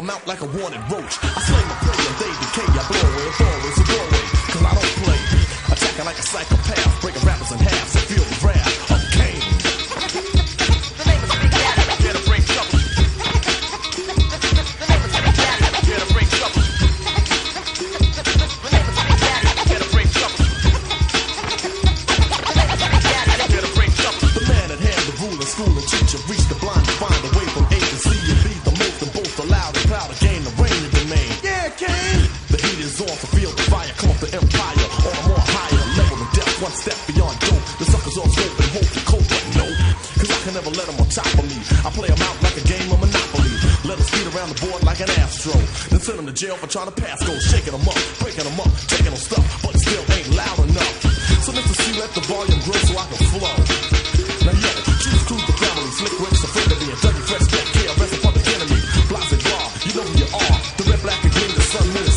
them out like a wanted roach. I slay my prey and they decay. I blow away, a doorway, a doorway, cause I don't play. Attacking like a psychopath, breaking rappers in half, so feel the wrath of Cain. School and teacher, reach the blind to back off the empire on a more higher level than death, one step beyond dope. The suckers all scope and hope for cope, but no, cause I can never let them on top of me. I play them out like a game of Monopoly. Let them speed around the board like an astro. Then send them to jail for trying to pass go, shaking them up, breaking them up, taking them stuff, but still ain't loud enough. So let the see, let the volume grow so I can flow. Now yo, choose to the family, slick rips, afraid to be a dirty Fresh, get care, rest upon the enemy. Blase raw, you know who you are. The red, black, and green, the sun, moon.